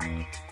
Bye.